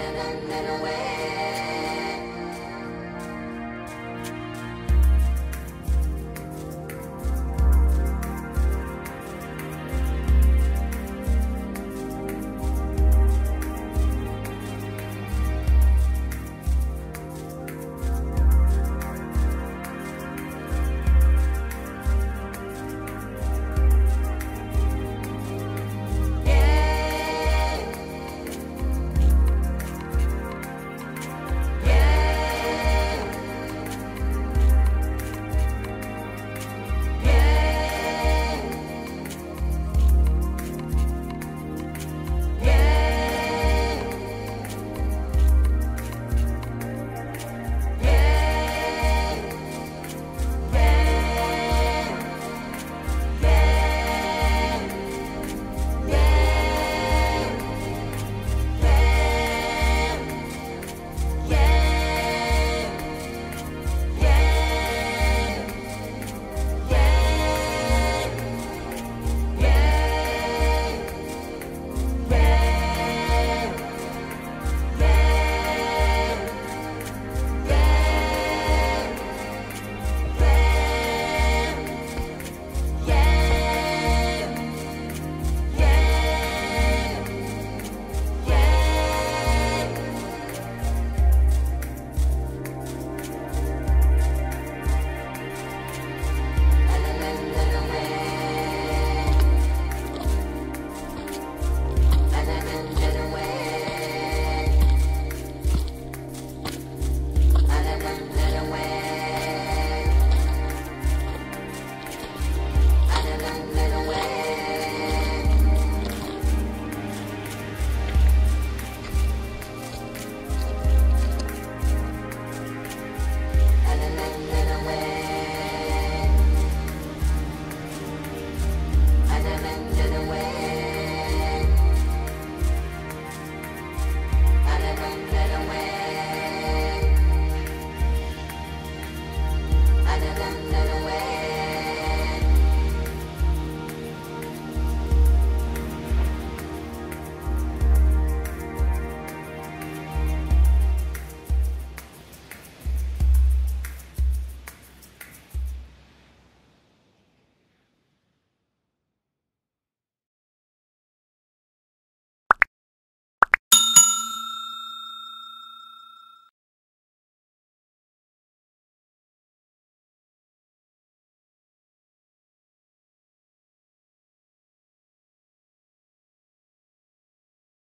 better than, than away.